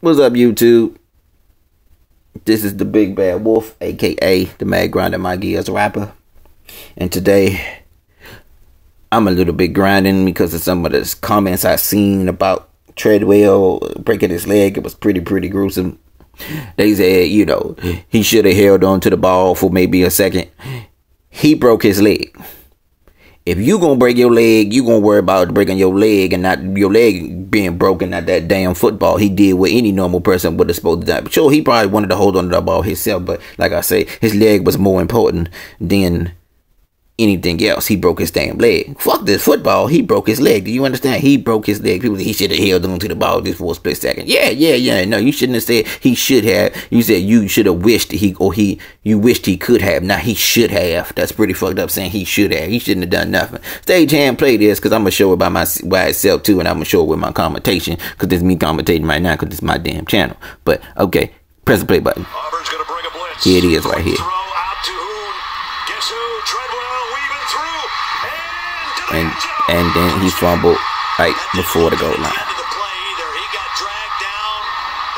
What's up, YouTube? This is the Big Bad Wolf, aka the Mad Grinder My Gears rapper. And today, I'm a little bit grinding because of some of the comments I've seen about Treadwell breaking his leg. It was pretty, pretty gruesome. They said, you know, he should have held on to the ball for maybe a second. He broke his leg if you gonna break your leg, you gonna worry about breaking your leg and not your leg being broken at that damn football. He did what any normal person would have supposed to do. Sure, he probably wanted to hold on to the ball himself, but like I say, his leg was more important than anything else. He broke his damn leg. Fuck this football. He broke his leg. Do you understand? He broke his leg. People, he should have held on to the ball just for a split second. Yeah, yeah, yeah. No, you shouldn't have said he should have. You said you should have wished he or he you wished he could have. Now he should have. That's pretty fucked up saying he should have. He shouldn't have done nothing. Stage hand play this because I'm gonna show it by my by itself too, and I'm gonna show it with my commentation because it's me commentating right now because it's my damn channel. But okay, press the play button. Here it is right here. And then he fumbled right before the goal line. He got dragged down.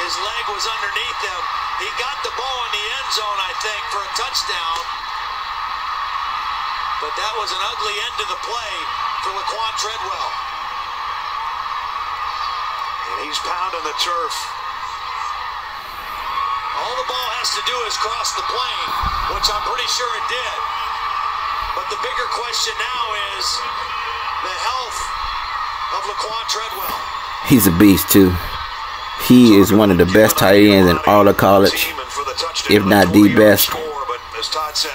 His leg was underneath him. He got the ball in the end zone, I think, for a touchdown. But that was an ugly end to the play for Laquon Treadwell. And he's pounding the turf. All the ball has to do is cross the plane, which I'm pretty sure it did. The bigger question now is the health of Laquon Treadwell. He's a beast too. He is one of the best tight ends in all of college, if not the best.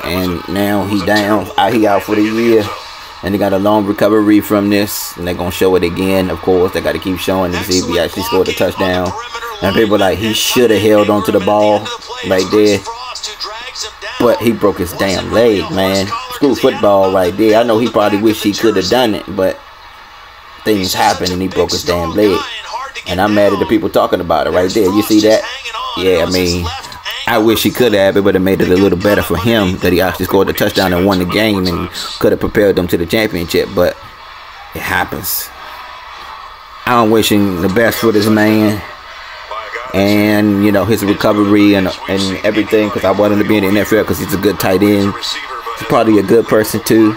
And now he down, he out for the year. And they got a long recovery from this. And they're going to show it again. Of course, they got to keep showing to see if he actually scored a touchdown. And people like, he should have held onto the ball right there. But he broke his damn leg, man. School football right there. I know he probably wish he could have done it, but things happened and he broke his damn leg. And I'm mad at the people talking about it right there. You see that? Yeah, I mean, I wish he could have. It would have made it a little better for him that he actually scored the touchdown and won the game and could have prepared them to the championship. But it happens. I'm wishing the best for this man and you know his recovery and and everything because I want him to be in the NFL because he's a good tight end. He's probably a good person too.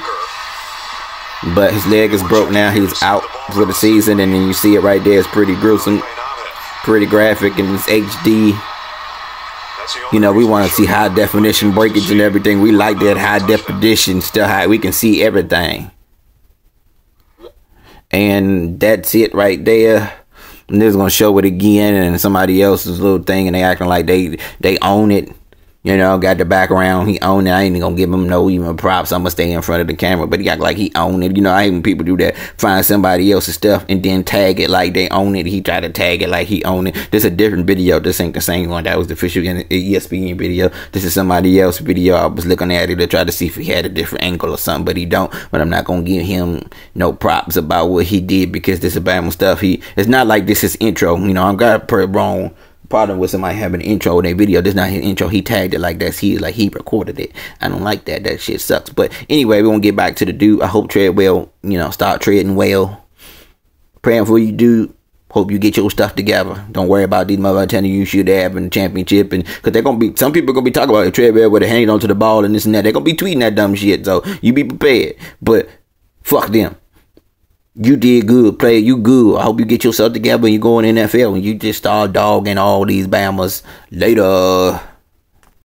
But his leg is broke now. He's out for the season, and then you see it right there. It's pretty gruesome, pretty graphic, and it's HD. You know, we want to see high definition breakage and everything. We like that high definition still high. We can see everything. And that's it right there and they're gonna show it again and somebody else's little thing and they acting like they they own it you know, got the background. He owned it. I ain't even gonna give him no even props. I'm gonna stay in front of the camera, but he got like he owned it. You know, I hate when people do that. Find somebody else's stuff and then tag it like they own it. He tried to tag it like he owned it. This a different video. This ain't the same one. That was the official ESPN video. This is somebody else's video. I was looking at it to try to see if he had a different angle or something, but he don't. But I'm not gonna give him no props about what he did because this is Bama stuff. He it's not like this is intro. You know, I'm got wrong problem with somebody having an intro in their video. This not his intro. He tagged it like that's he like he recorded it. I don't like that. That shit sucks. But anyway, we gonna get back to the dude. I hope Treadwell, you know, start treading well. Praying for you, dude. Hope you get your stuff together. Don't worry about these mother telling you should have in the championship, and because they're gonna be some people gonna be talking about Treadwell with a hand onto the ball and this and that. They're gonna be tweeting that dumb shit. So you be prepared. But fuck them you did good, play you good. I hope you get yourself together and you go in NFL and you just start dogging all these Bamas later.